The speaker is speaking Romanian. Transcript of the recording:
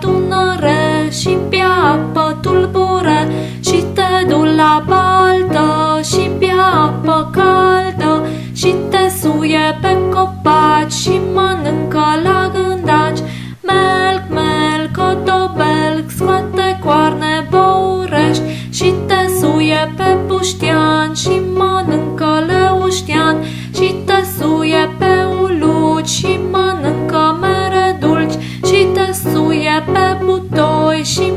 tunăre și pe tulbure Și te du la baltă și pe caldă Și te suie pe copaci și mănâncă la gândaci. Melc, melc, cotobelc, scoate coarne băurești Și te suie pe puștian și she